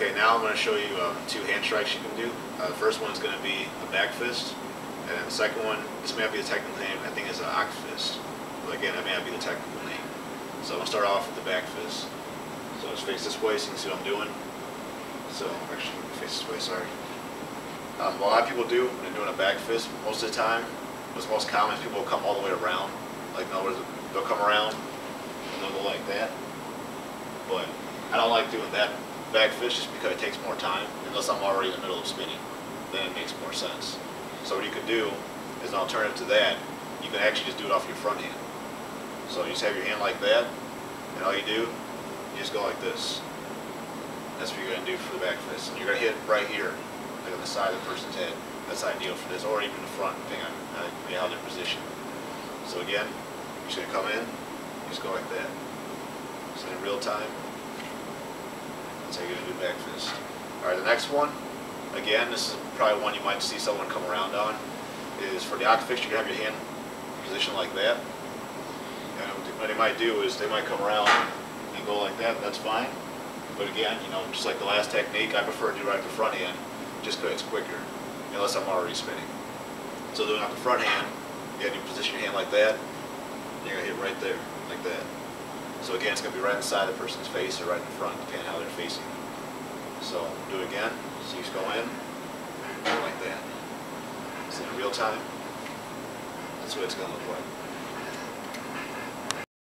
Okay, now I'm going to show you um, two hand strikes you can do. Uh, the first one is going to be a back fist, and then the second one, this may not be the technical name, I think it's an ox fist. But again, that may not be the technical name. So I'm going to start off with the back fist. So just face this way so you can see what I'm doing. So actually, face this way, sorry. Um, a lot of people do when they're doing a back fist, most of the time, what's most common is people will come all the way around. Like, in other words, they'll come around and they'll go like that. But I don't like doing that back fist just because it takes more time, unless I'm already in the middle of spinning. Then it makes more sense. So what you could do is an alternative to that, you can actually just do it off your front hand. So you just have your hand like that, and all you do, you just go like this. That's what you're gonna do for the back fist. And you're gonna hit right here, like on the side of the person's head. That's ideal for this, or even the front, depending on how they're positioned. So again, you're just gonna come in, just go like that. So in real time, All right, the next one, again, this is probably one you might see someone come around on, is for the fist, you're gonna have your hand positioned like that. And what they might do is they might come around and go like that, that's fine. But again, you know, just like the last technique, I prefer to do right at the front hand, just because it's quicker, unless I'm already spinning. So doing off the front hand, again, you position your hand like that, and you're gonna hit right there, like that. So again, it's gonna be right inside the person's face or right in front, depending on how they're facing. So do it again, so you just go in, like that. So in real time, that's what it's gonna look like.